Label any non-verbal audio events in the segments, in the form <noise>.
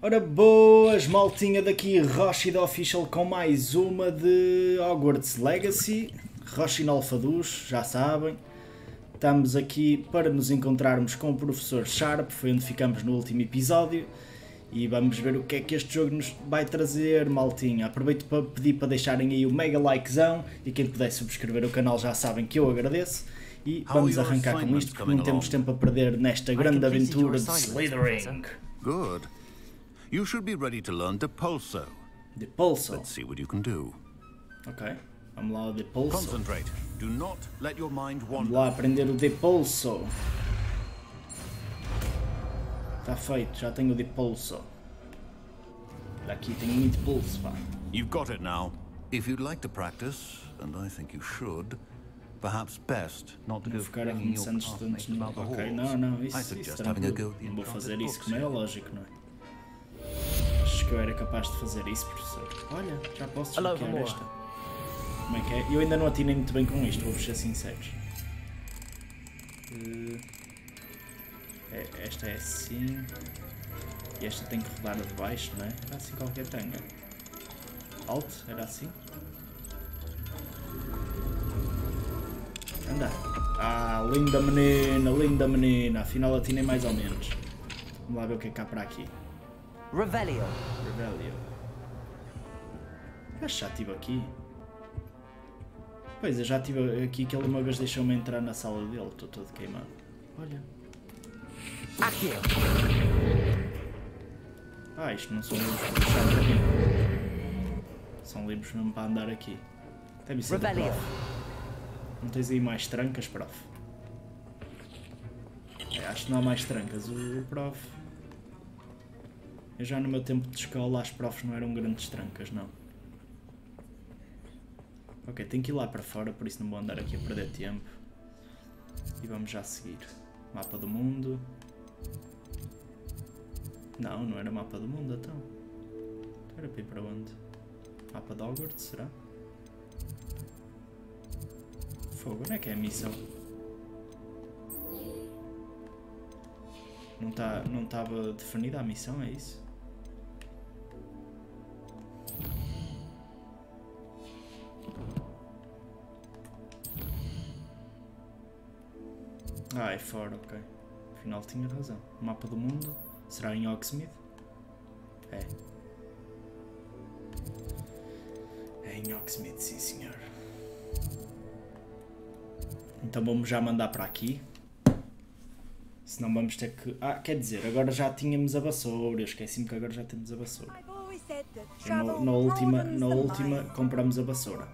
Ora boas, maltinha daqui, Roshida Official com mais uma de Hogwarts Legacy, Roshina Alfaduz, já sabem. Estamos aqui para nos encontrarmos com o Professor Sharp, foi onde ficamos no último episódio. E vamos ver o que é que este jogo nos vai trazer, maltinha. Aproveito para pedir para deixarem aí o mega likezão e quem puder subscrever o canal já sabem que eu agradeço. E vamos arrancar com isto porque não temos tempo a perder nesta grande aventura de Slytherin. Good. You should be ready to learn Depulso. Depulso. Let's see what you can do. Ok, vamos lá o Depulso. Concentrate. Do not let your mind Vamos wander. lá aprender o Depulso. Está feito, já tenho o Depulso. Olha Aqui tenho muito pulso, pá. You've got it now. If you'd like to practice, and I think you should, perhaps best not to go ficar arremessando estudantes classmates no... the Ok, não, não, I isso, isso suggest having a go at the vou fazer isso como é lógico, não é? Acho que eu era capaz de fazer isso, professor. Olha, já posso desbloquear Gamora. esta. Como é que é? Eu ainda não atinei muito bem com isto, vou-vos ser sinceros. Eh, é- esta é assim. E esta tem que rodar de baixo, não é? Era assim qualquer tanga. Alt, era assim? Anda. Ah, linda menina, linda menina. Afinal atinei mais ou menos. Vamos lá ver o que é que há para aqui. Revelio. Rebellion. Mas já estive aqui. Pois, eu já estive aqui que ele uma vez deixou-me entrar na sala dele. Estou todo queimado. Olha. Accio. Ah, isto não são livros para puxar para mim. São livros mesmo para andar aqui. Deve ser prof. Não tens aí mais trancas, prof? É, acho que não há mais trancas. O prof... Eu já no meu tempo de escola as profs não eram grandes trancas, não. Ok, tenho que ir lá para fora, por isso não vou andar aqui a perder tempo. E vamos já seguir. Mapa do mundo. Não, não era mapa do mundo, então. Então Era para ir para onde? Mapa de Hogwarts, será? Fogo, onde é que é a missão? Não tá, não estava definida a missão, é isso? Ah, é fora, ok. Afinal tinha razão. Mapa do mundo. Será em Hogsmeade? É. É em Hogsmeade, sim senhor. Então vamos já mandar para aqui. Senão vamos ter que... Ah, quer dizer, agora já tínhamos a vassoura. Eu esqueci-me que agora já temos a vassoura. E na, na última, na última compramos a vassoura.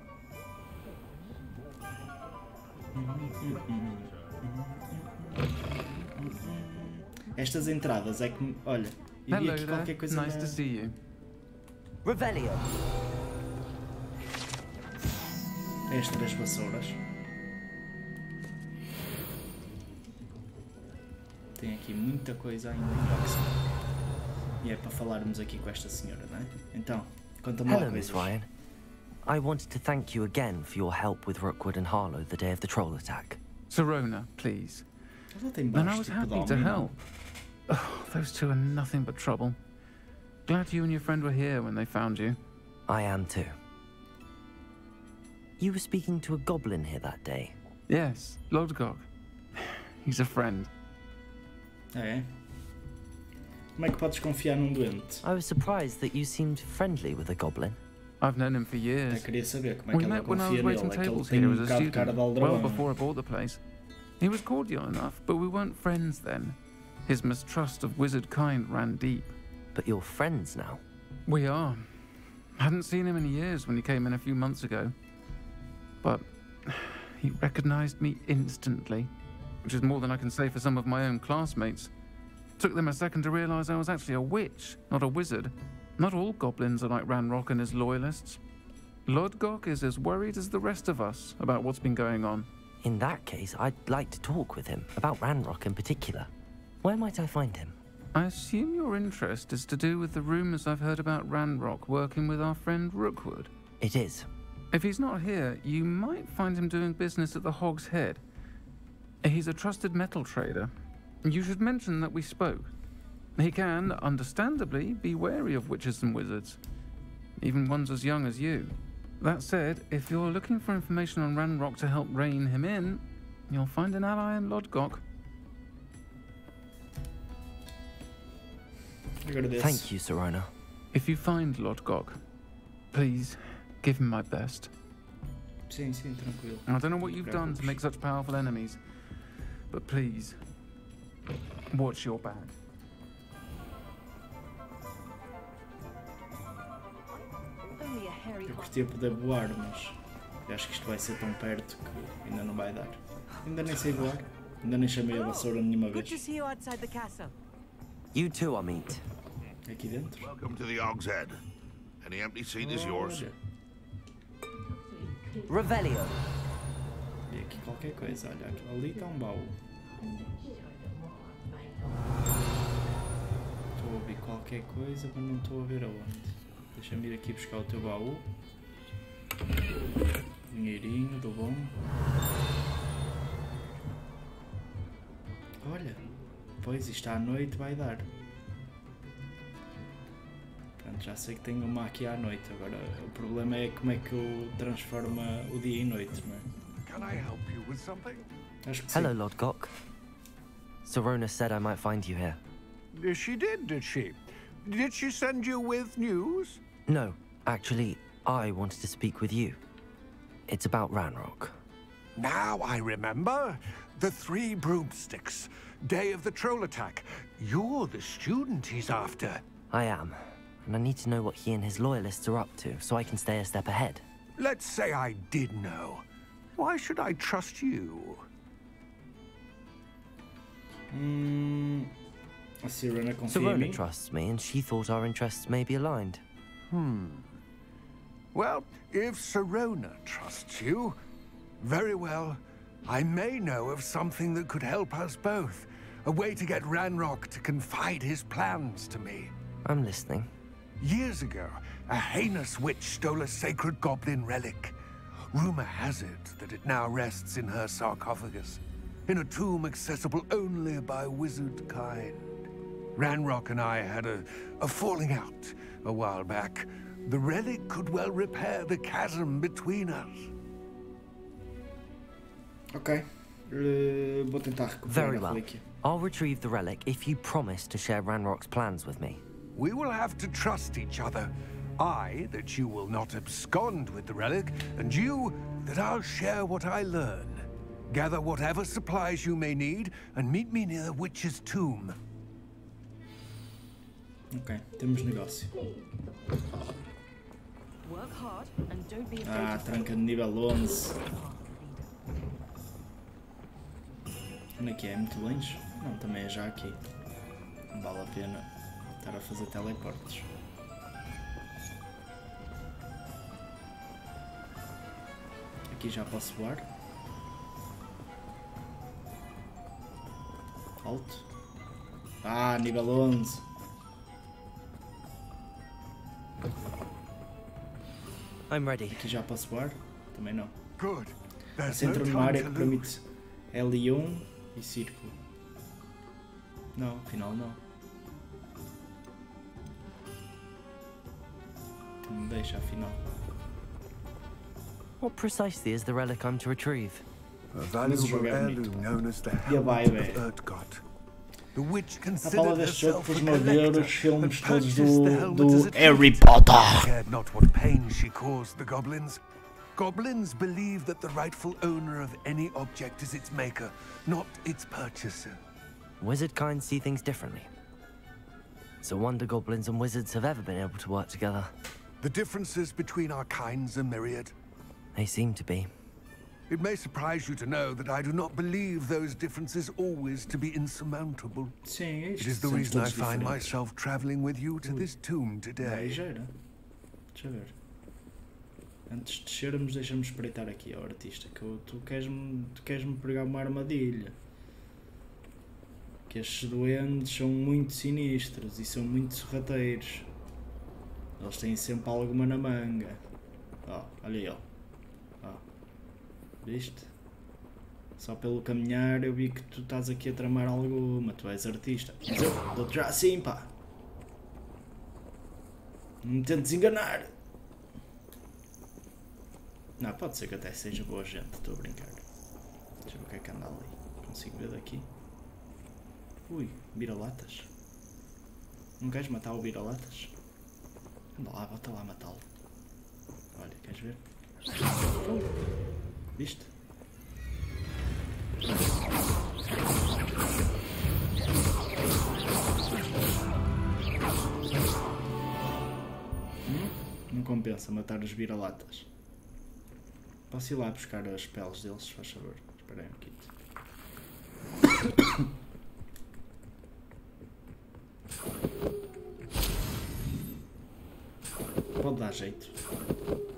Estas entradas é que. Olha, eu vi aqui qualquer coisa nice na- to see you. Revelio. Estas vassouras. Tem aqui muita coisa ainda em Oxford. E é para falarmos aqui com esta senhora, não é? Então, conta-me lá Hello, Miss coisas. Ryan. I wanted to thank you again for your help with Rookwood and Harlow the day of the troll attack. Serona, please. Ela tem And I was happy to help. Oh, those two are nothing but trouble. Glad you and your friend were here when they found you. I am too. You were speaking to a goblin here that day. Yes, Lodgok. <sighs> He's a friend. É? Como é que podes confiar num doente? I was surprised that you seemed friendly with a goblin. I've known him for Até years. queria saber como é We ela met when I confia was waiting nele. É que ele tables tem here um as a bocado de cara student, de well before I bought the place. He was cordial enough, but we weren't friends then. His mistrust of wizard kind ran deep. But you're friends now. We are. I hadn't seen him in years when he came in a few months ago. But he recognized me instantly, which is more than I can say for some of my own classmates. Took them a second to realize I was actually a witch, not a wizard. Not all goblins are like Ranrock and his loyalists. Lodgok is as worried as the rest of us about what's been going on. In that case, I'd like to talk with him, about Ranrock in particular. Where might I find him? I assume your interest is to do with the rumors I've heard about Ranrock working with our friend Rookwood. It is. If he's not here, you might find him doing business at the Hog's Head. He's a trusted metal trader. You should mention that we spoke. He can, understandably, be wary of witches and wizards, even ones as young as you. That said, if you're looking for information on Ranrock to help rein him in, you'll find an ally in Lodgok. Thank you, Serona. If you find Lodgok, please give him my best. Sim, sim, tranquilo. I don't know what you've done to make such powerful enemies, but please, watch your back. Curtia poder voar, mas acho que isto vai ser tão perto que ainda não vai dar. Ainda nem sei voar. Ainda nem chamei a vassoura nenhuma vez. you too, Amit. Aqui dentro. Welcome to the Og's Head. Any empty seat is yours. Revelio. E aqui qualquer coisa, olha, aqui- ali está um baú. Estou a ouvir qualquer coisa, mas não estou a ver aonde. Deixa-me ir aqui buscar o teu baú. Dinheirinho do bom. Olha, pois isto à noite vai dar. Pronto, já sei que tenho uma aqui à noite. Agora o problema é como é que eu transformo o dia em noite, não é? Can I help you with something? Acho que sim. Hello, Lodgok. Serona said I might find you here. She did, did she? Did she send you with news? No, actually, I wanted to speak with you. It's about Ranrock. Now I remember. The three broomsticks. Day of the troll attack. You're the student he's after. I am, and I need to know what he and his loyalists are up to so I can stay a step ahead. Let's say I did know. Why should I trust you? Hum, a Sirena confia em Serona mim. trusts me, and she thought our interests may be aligned. Hmm. Well, if Serona trusts you, very well. I may know of something that could help us both. A way to get Ranrock to confide his plans to me. I'm listening. Years ago, a heinous witch stole a sacred goblin relic. Rumor has it that it now rests in her sarcophagus, in a tomb accessible only by wizard kind. Ranrock and I had a, a falling out a while back. The relic could well repair the chasm between us. Ok. Vou tentar Very well. I'll retrieve the relic if you promise to share Ranrock's plans with me. We will have to trust each other. I, that you will not abscond with the relic, and you, that I'll share what I learn. Gather whatever supplies you may need, and meet me near the witch's tomb. Ok, temos negócio. Ah, tranca de nível 11. Onde é que é? É muito longe? Não, também é já aqui. Não vale a pena estar a fazer teleportes. Aqui já posso voar. Alto. Ah, nível 11. I'm ready. Aqui já posso voar? Também não. Good. There's Se no entra numa time área to que lose. permite L1 e círculo. Não, afinal não. Não me deixa afinal. What precisely is the relic I'm to retrieve? A valuable valuable heirloom heirloom known as the a Helmet of é- Erdgot. The witch A considered fala deste jogo herself a fez-me a ver collector os filmes todos the do, do as a Harry treat. Potter. cared not what pain she caused the goblins. Goblins believe that the rightful owner of any object is its maker, not its purchaser. Wizard kind see things differently. So wonder goblins and wizards have ever been able to work together. The differences between our kinds are myriad. They seem to be. It may surprise you to know that I do not believe those differences always to be insurmountable. Sim, é It is the reason I find diferentes. myself traveling with you to this tomb today. gera. Deixa eu ver. Antes de descermos, deixa-me espreitar aqui, ó artista, que eu- tu queres-me queres pregar uma armadilha. Que estes doentes são muito sinistros e são muito sorrateiros. Eles têm sempre alguma na manga. Ó, olha aí, ó. Viste? Só pelo caminhar eu vi que tu estás aqui a tramar alguma, tu és artista. Mas eu dou-te já assim, pá. Não me tentes enganar. Não, pode ser que até seja boa gente, estou a brincar. Deixa eu ver o que é que anda ali. Consigo ver daqui. Ui, vira-latas. Não queres matar o vira-latas? Anda lá, bota lá matá-lo. Olha, queres ver? Viste? Hum? Não compensa matar os vira-latas. Posso ir lá buscar as peles deles, faz favor? Espera aí um bocadinho. <coughs> Pode dar jeito.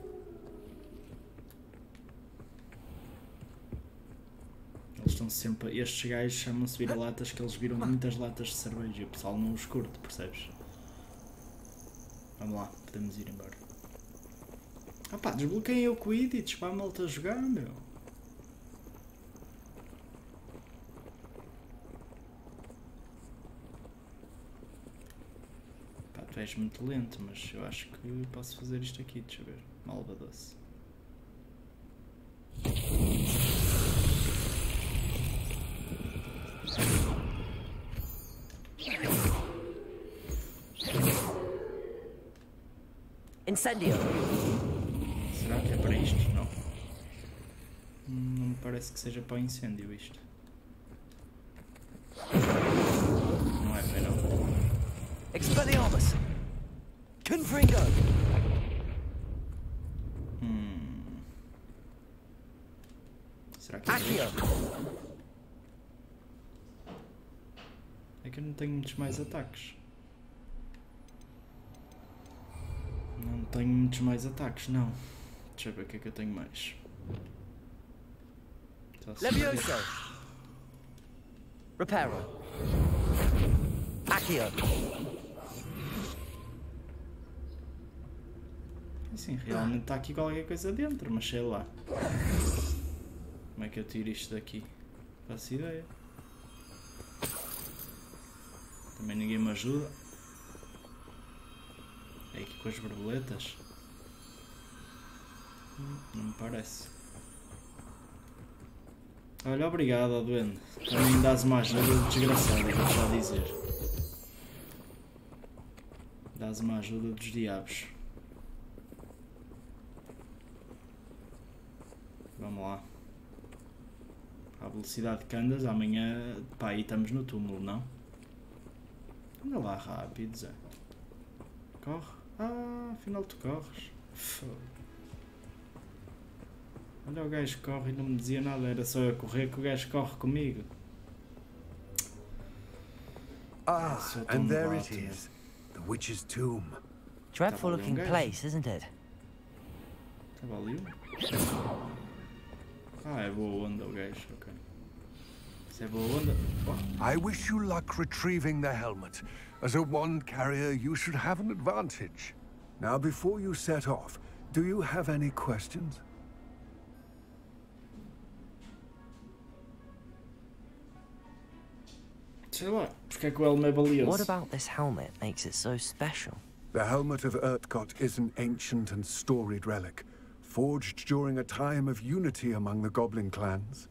Estão sempre. Estes gajos chamam-se vira-latas que eles viram muitas latas de cerveja e o pessoal não os curte, percebes? Vamos lá, podemos ir embora. Ah pá, desbloqueiem o Quidditch para a malta jogar, meu. Pá, tu és muito lento, mas eu acho que posso fazer isto aqui, deixa eu ver. Malva doce. Incendio! Será que é para isto? Não. Não me parece que seja para incêndio isto. Não é para não. Expelliarmus! Confringo! Hum. Será que é isto? É que eu não tenho muitos mais ataques. Não tenho muitos mais ataques, não. Deixa eu ver o que é que eu tenho mais. Levioso! Reparo! Accio! Sim, realmente está aqui qualquer coisa dentro, mas sei lá. Como é que eu tiro isto daqui? Faço ideia. Também ninguém me ajuda. É aqui com as borboletas? Hum, Não me parece. Olha, obrigado, ó Duende. Também dás uma ajuda desgraçada, vou já dizer. Dás uma ajuda dos diabos. Vamos lá. À velocidade que andas, amanhã, pá, aí estamos no túmulo, não? Anda lá rápido, Zé. Corre. Ah, afinal tu corres. Olha o gajo corre e não me dizia nada, era só eu correr que o gajo corre comigo. Ah, and there it is. The witch's tomb. Dreadful looking place, isn't it? Estava ali. Ah, é boa onda o gajo, ok. Se é boa onda. Oh, I wish you luck retrieving the helmet. As a wand carrier, you should have an advantage. Now, before you set off, do you have any questions? sei lá, porque é que o elmo é valioso? What about this helmet makes it so special? The helmet of Urtkot is an ancient and storied relic, forged during a time of unity among the goblin clans.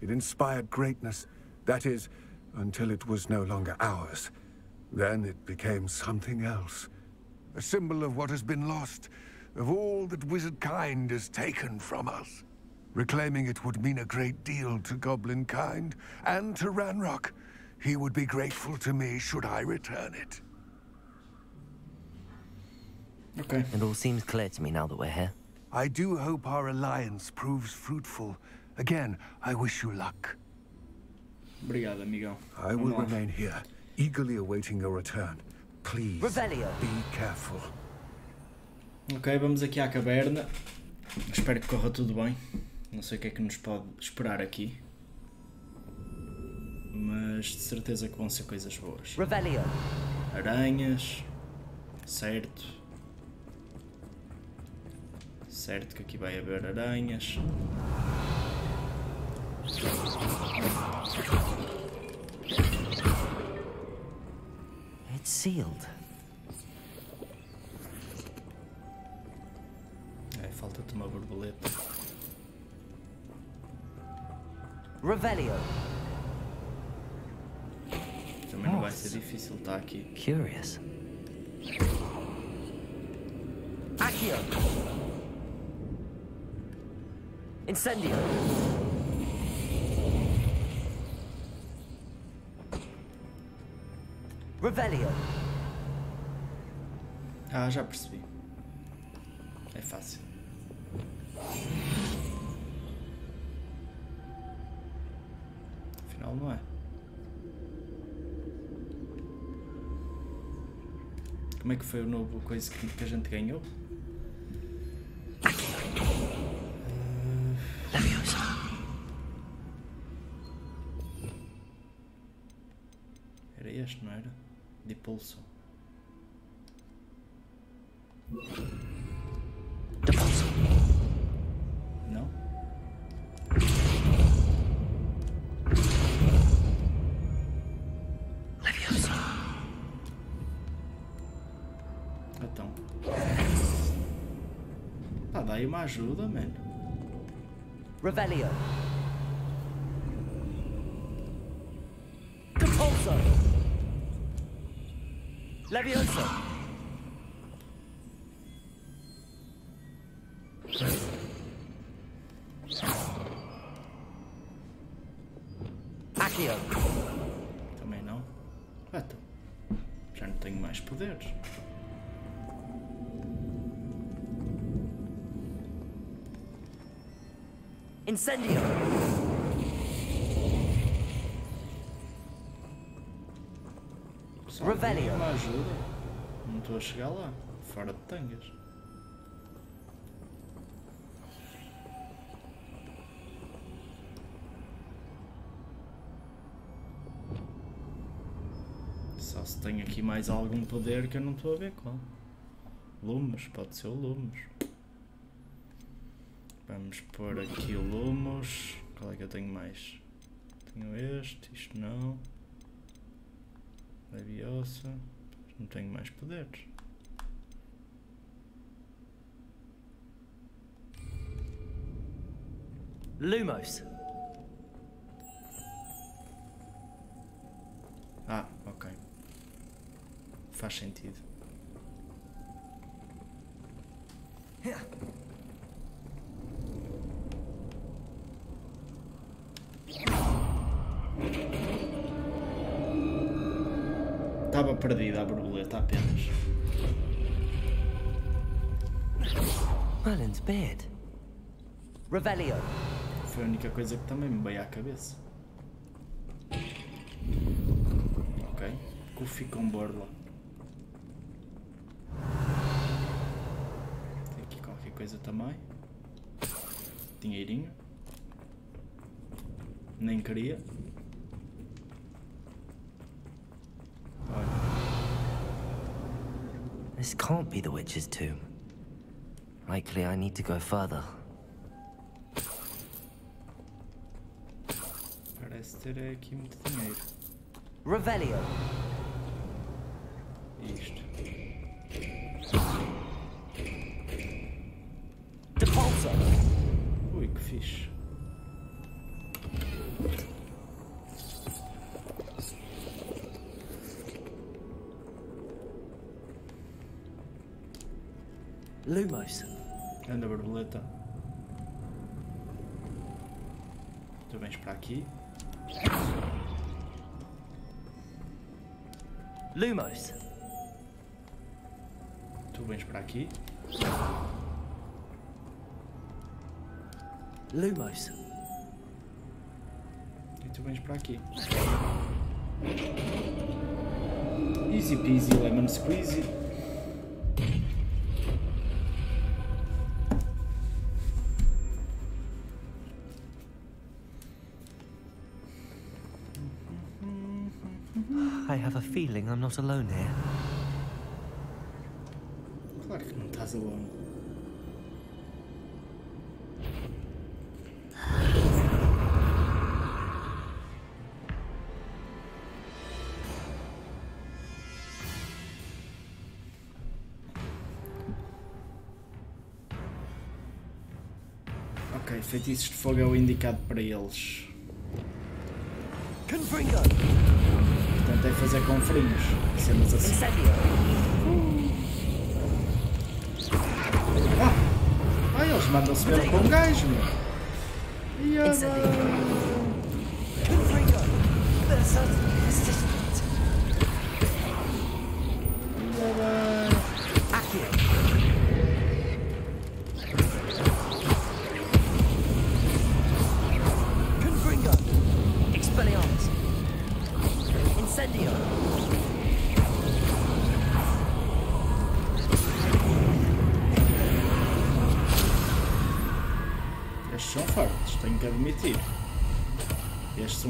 It inspired greatness, that is, until it was no longer ours. Then it became something else. A symbol of what has been lost, of all that wizard kind has taken from us. Reclaiming it would mean a great deal to goblin kind, and to Ranrock. He would be grateful to me should I return it. Ok. It all seems clear to me now that we're here. I do hope our alliance proves fruitful. Again, I wish you luck. Obrigado, amigo. I will remain here, eagerly awaiting your return. Please, Revelio! be careful. Ok, vamos aqui à caverna. Espero que corra tudo bem. Não sei o que é que nos pode esperar aqui. Mas de certeza que vão ser coisas boas. Revelio! Aranhas. Certo. Certo que aqui vai haver aranhas. It's sealed. É, falta-te uma borboleta. Revelio. Também não vai ser difícil, está aqui. Curious. Accio. Incendio. Revelio. Ah, já percebi. É fácil. Afinal, não é. Como é que foi o novo coisa que, a gente ganhou? Aí uma ajuda, mano. Revelio. Depulso. Leviosa. Incendio. Só Revelio. Uma ajuda. Não estou a chegar lá. Fora de tangas. Só se tem aqui mais algum poder que eu não estou a ver qual. Lumos, pode ser o Lumos. Vamos pôr aqui o Lumos. Qual é que eu tenho mais? Tenho este, isto não. Leviosa. Não tenho mais poderes. Lumos. Ah, ok. Faz sentido. Perdida a borboleta apenas. Merlin's beard. Revelio. Foi a única coisa que também me veio à cabeça. Ok. Kufi com borla. Tem aqui qualquer coisa também. Dinheirinho. Nem queria. This can't be the witch's tomb. Likely I need to go further. Parece ter aqui muito dinheiro. Revelio. Lumos. Anda, borboleta. Tu vens para aqui. Lumos. Tu vens para aqui. Lumos. E tu vens para aqui. Easy peasy lemon squeezy. feeling I'm not alone here. Ok, feitiços de fogo é o indicado para eles. Confringo. Tentei fazer com frinhos. Cenas assim. Ah! Ai, eles mandam-se mesmo com um gajo, meu. E a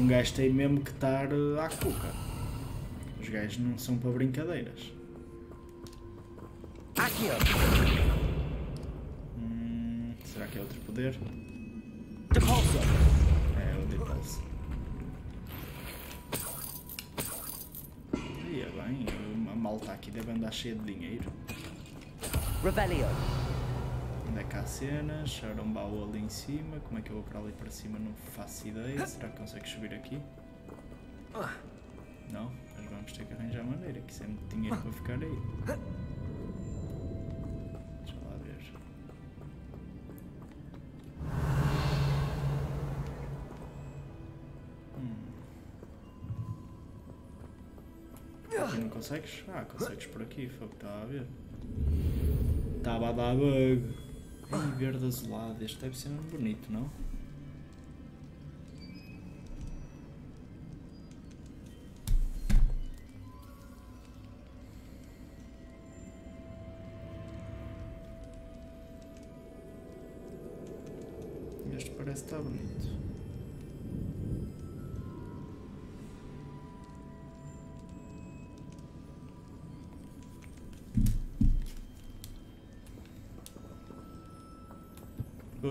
um gajo tem mesmo que estar eh, à cuca. Os gajos não são para brincadeiras. Accio! Hum, será que é outro poder? Depulso! É o Depulse. E é bem, a malta aqui deve andar cheia de dinheiro. Rebellion! Onde é que há cenas? Era um baú ali em cima. Como é que eu vou para ali para cima? Não faço ideia. Será que consegues subir aqui? Não? Mas vamos ter que arranjar maneira, que isso é muito dinheiro para ficar aí. Deixa lá ver. Hum. Aqui não consegues? Ah, consegues por aqui, foi o que estava a ver. Estava a dar bug. Ai, verde azulado. Este deve ser muito bonito, não? Este parece estar bonito.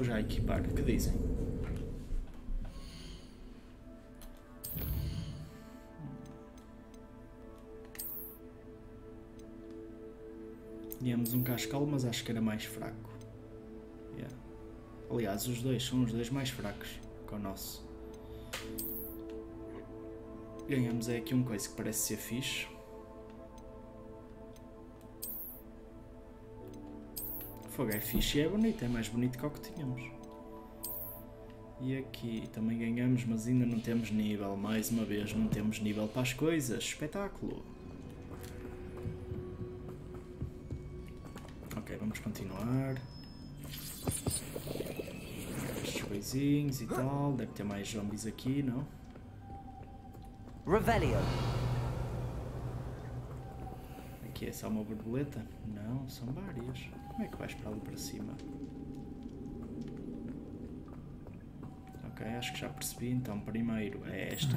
Já equipar. Que dizem? Tínhamos um cascal, mas acho que era mais fraco. Yeah. Aliás, os dois são os dois mais fracos que o nosso. Ganhamos é aqui um coisa que parece ser fixe. Fogo é fixe e é bonito, é mais bonito que o que tínhamos. E aqui também ganhamos, mas ainda não temos nível. Mais uma vez, não temos nível para as coisas. Espetáculo! Ok, vamos continuar. Estes coisinhos e tal. Deve ter mais zombies aqui, não? Revelio! Aqui é só uma borboleta? Não, são várias. Como é que vais para ali para cima? Ok, acho que já percebi. Então, primeiro é esta.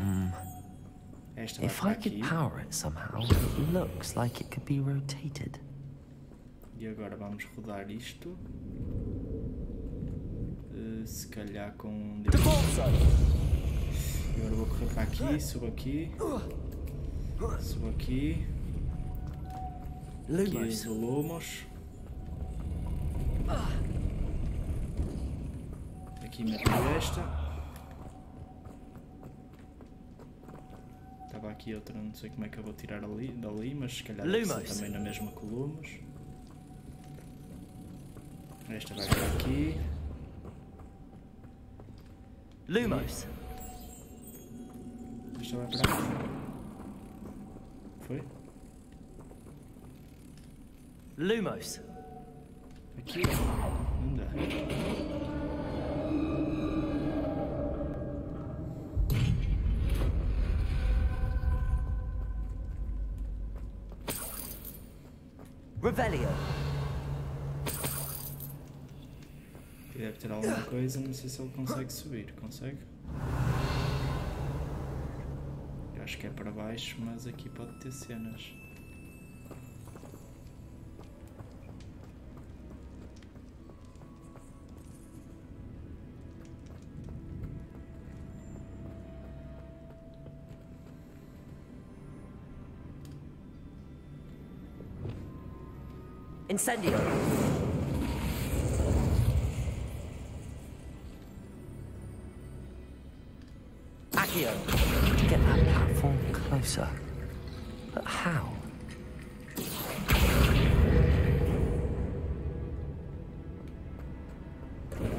Esta vai If para I could aqui. power it somehow, it looks like it could be rotated. E agora vamos rodar isto. Eh, se calhar com um! Agora vou correr para aqui, subo aqui. Subo aqui. Lumos! Lumos. Aqui meto esta. Estava aqui outra, não sei como é que eu vou tirar ali, dali, mas se calhar também na mesma que Lumos. Esta vai para aqui. Lumos! Esta vai para aqui. Foi? Lumos! Aqui. Não dá. Deve ter alguma coisa, não sei se ele consegue subir. Consegue? Eu acho que é para baixo, mas aqui pode ter cenas. pensaria. Aqui, ó. Get that platform closer. But how?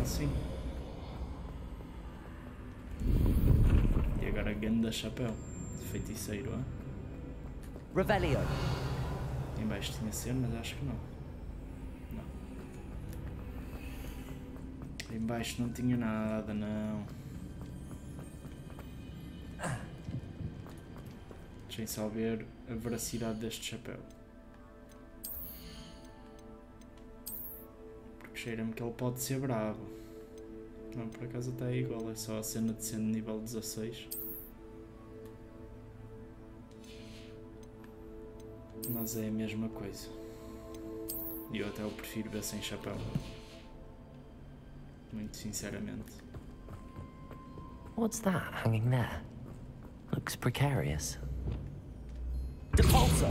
Assim. E agora ganda chapéu de feiticeiro, hein? Revelio. Embaixo tinha cena, mas acho que não. Em baixo não tinha nada, não. Só ver a veracidade deste chapéu. Porque cheira-me que ele pode ser bravo. Não, por acaso está igual, é só a cena de ser de nível 16. Mas é a mesma coisa. E eu até o prefiro ver sem chapéu. Muito sinceramente. What's that hanging there? Looks precarious. Depulso!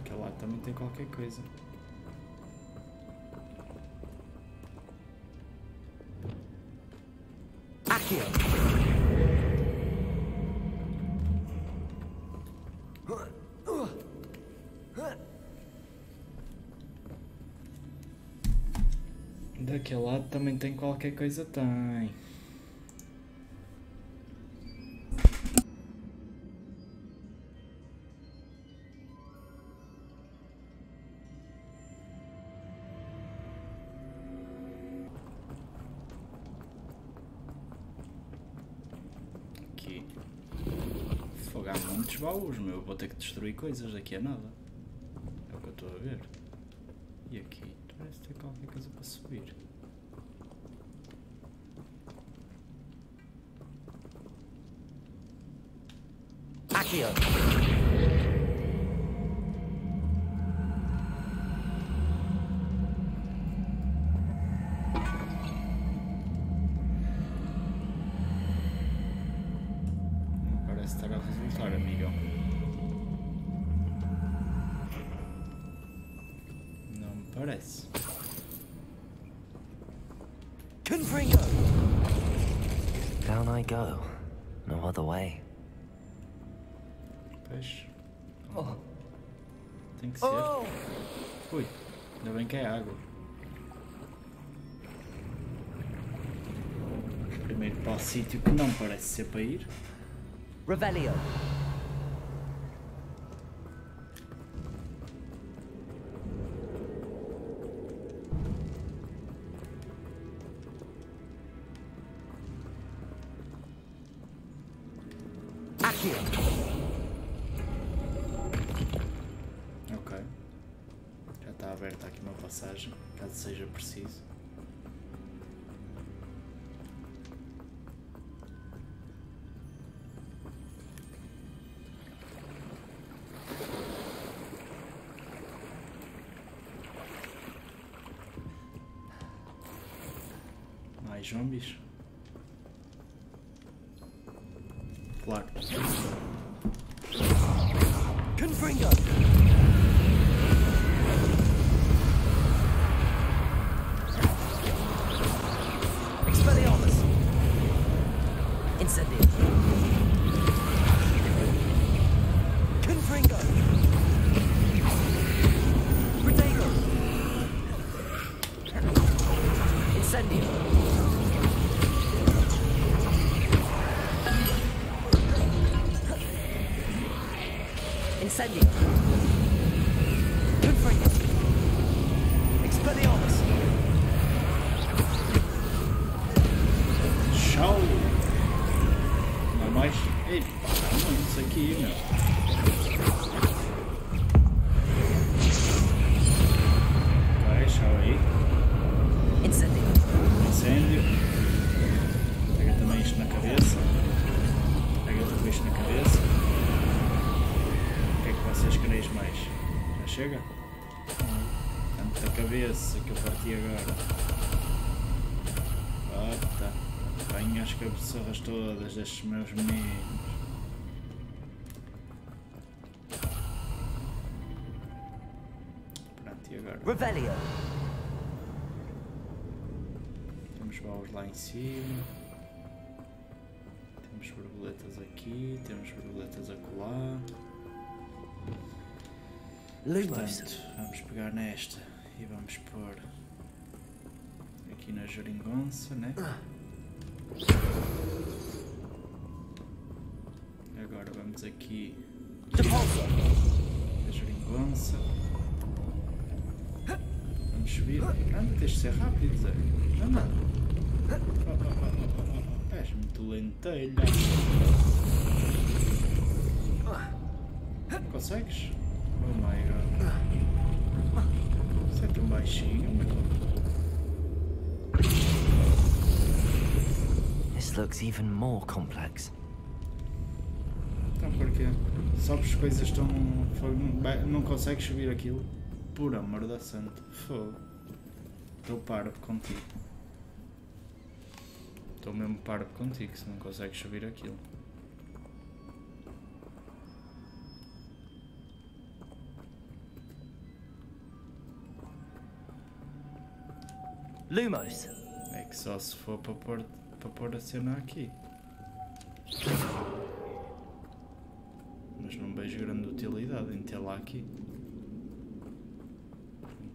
Daquele lado também tem qualquer coisa. Accio. Daquele lado também tem qualquer coisa, tem. Vou ter que destruir coisas daqui a nada. É o que eu estou a ver. E aqui? Parece ter qualquer coisa para subir. Parece. Confringo! Down I go. No other way. Pois. Tem que ser. Ui, ainda bem que é água. Primeiro para o sítio que não parece ser para ir. Revelio. Todas destes meus meninos. Pronto, e agora? Revelio! paus lá em cima. Temos borboletas aqui, temos borboletas acolá. Portanto, vamos pegar nesta e vamos pôr aqui na geringonça, né? Agora vamos aqui na geringonça. Vamos subir. Anda, tens de ser rápido, Zé. Anda. És muito lentelho. Consegues? Oh my god. Você é tão baixinho, meu. This looks even more complex. Porquê? Só porque as coisas estão. Não consegues subir aquilo? Por amor da santa. Fogo. Estou parvo contigo. Estou mesmo parvo contigo se não consegues subir aquilo. Lumos. É que só se for para pôr, para pôr a cena aqui. Mas não vejo grande em tê-la aqui.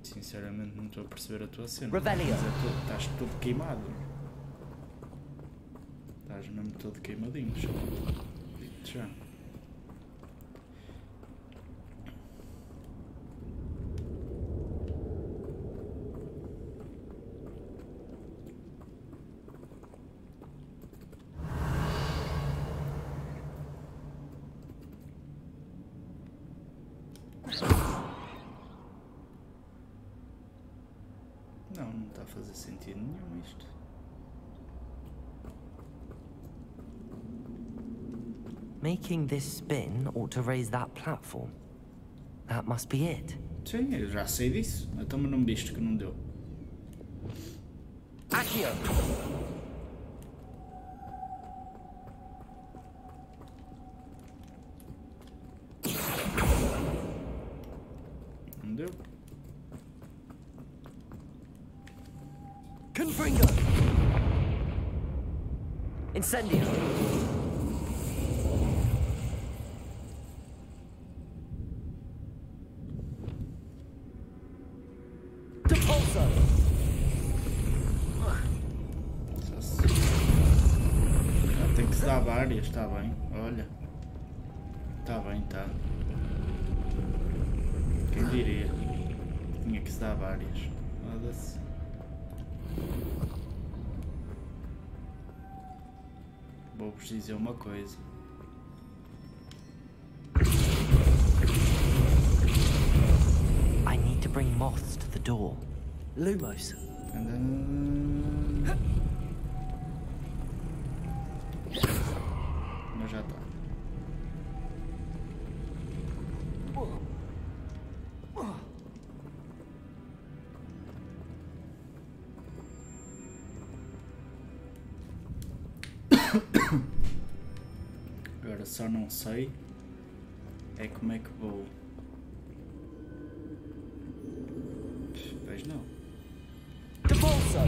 Sinceramente não estou a perceber a tua cena. Mas é tudo- estás todo queimado. Estás mesmo todo queimadinho. já. Making this spin ought to raise that platform. That must be it. Sim, eu já sei disso. Então mas não me diste que não deu. Accio. Não deu? Confringo. Incendio. Está bem. Olha. Está bem, está. Quem diria? Tinha que se dar várias. Foda-se. Vou-vos dizer uma coisa. I need to bring moths to the door. Lumos. Não sei é como é que vou. Pois não. Depulso.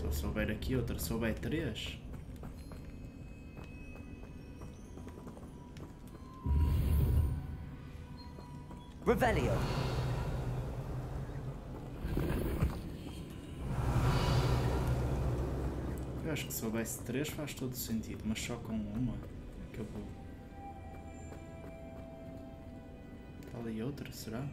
Só souber aqui outra, souber três. Revelio. Eu acho que se soubesse três faz todo sentido, mas só com uma é que eu vou. Está ali outra, será?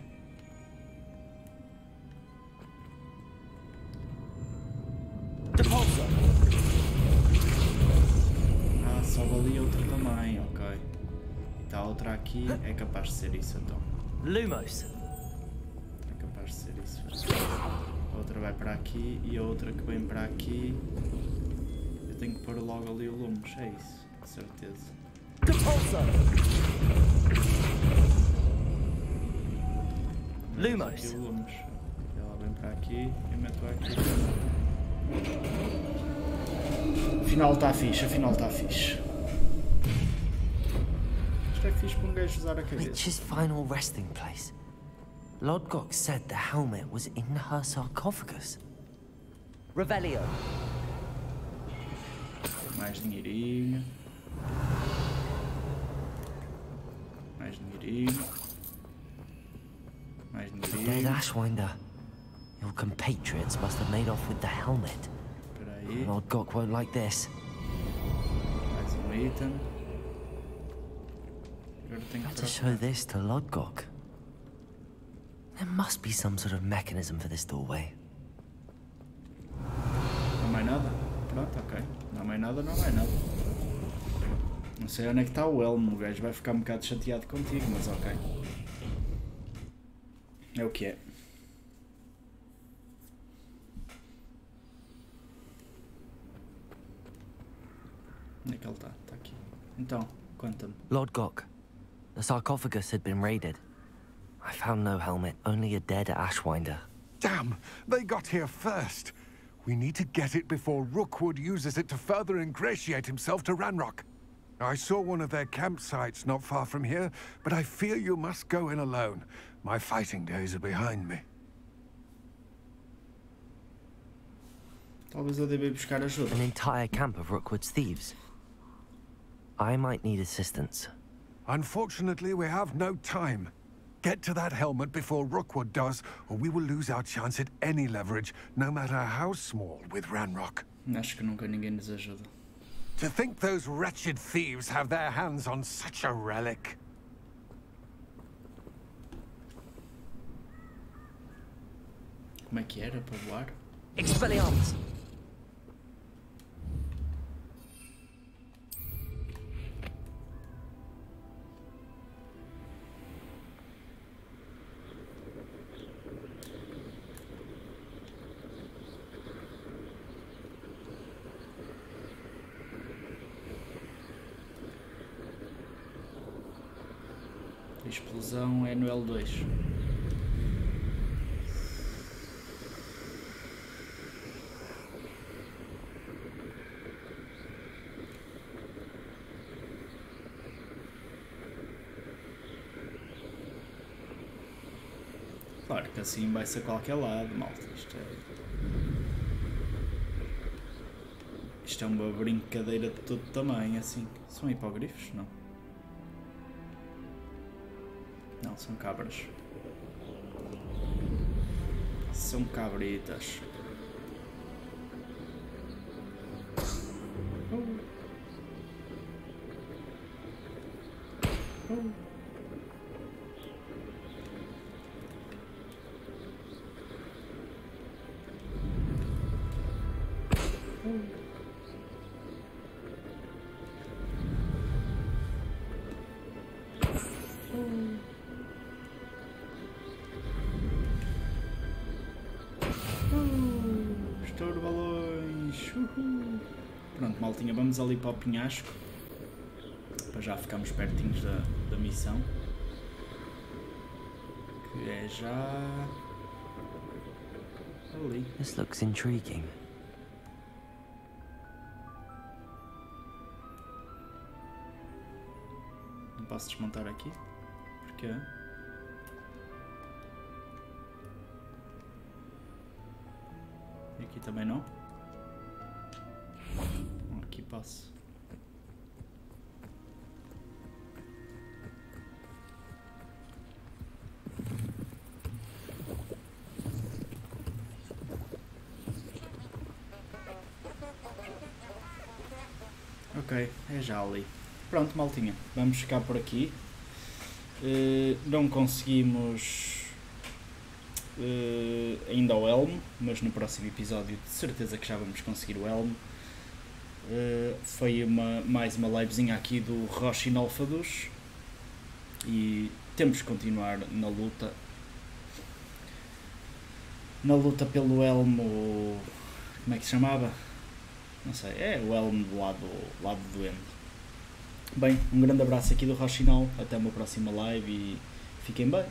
Ah, sobe ali outra também, ok. Está outra aqui, é capaz de ser isso então. Lumos. É capaz de ser isso. A outra vai para aqui e a outra que vem para aqui. Eu tenho que pôr logo ali o Lumos, é isso, de certeza. Depulso. Meto Lumos. aqui o Lumos. Ela vem para aqui e meto aqui. Afinal está fixe, afinal está fixe. Isto é fixe para um gajo usar a cabeça. Witch's final resting place. Lodgok said the helmet was in her sarcophagus. Revelio. Mais dinheirinho. Mais dinheirinho. Mais The dead dinheirinho. Ashwinder. Your compatriots must have made off with the helmet. Aí. Lodgok won't like this. Mais um item. Tenho to show this to Lodgok. There must be some sort of mechanism for this doorway. Não mais nada? Pronto, ok. Não mais nada, não mais nada. Não sei onde é que está o Elmo, o gajo vai ficar um bocado chateado contigo, mas ok. É o que é. Onde é que ele está? Está aqui. Então, conta-me. Lodgok, the sarcophagus had been raided. I found no helmet, only a dead Ashwinder. Damn! They got here first. We need to get it before Rookwood uses it to further ingratiate himself to Ranrock. I saw one of their campsites not far from here, but I fear you must go in alone. My fighting days are behind me. Talvez eu deva ir buscar ajuda. An entire camp of Rookwood's thieves. I might need assistance. Unfortunately, we have no time. Get to that helmet before Rookwood does, or we will lose our chance at any leverage, no matter how small, with Ranrock. Acho que nunca ninguém nos ajuda. To think those wretched thieves have their hands on such a relic. Como é que era para voar? Expelliarmus! Explosão é no L2. Claro que assim vai ser qualquer lado, malta. Isto é. Isto é uma brincadeira de todo tamanho, assim. São hipogrifos? Não. São cabras. São cabritas. Estouro ali para o penhasco. Para já ficarmos pertinhos da, da missão. Que é já. Ali. This looks intriguing. Não posso desmontar aqui? Porquê? E aqui também não? Posso. Ok, é já ali. Pronto, maltinha, vamos ficar por aqui. Eh, não conseguimos eh, ainda o Elmo, mas no próximo episódio de certeza que já vamos conseguir o Elmo. Eh, foi uma, mais uma livezinha aqui do Nolfadus e temos que continuar na luta. Na luta pelo Elmo. Como é que se chamava? Não sei, é o Elmo do lado, lado do Endo. Bem, um grande abraço aqui do Rochinol, até uma próxima live e fiquem bem.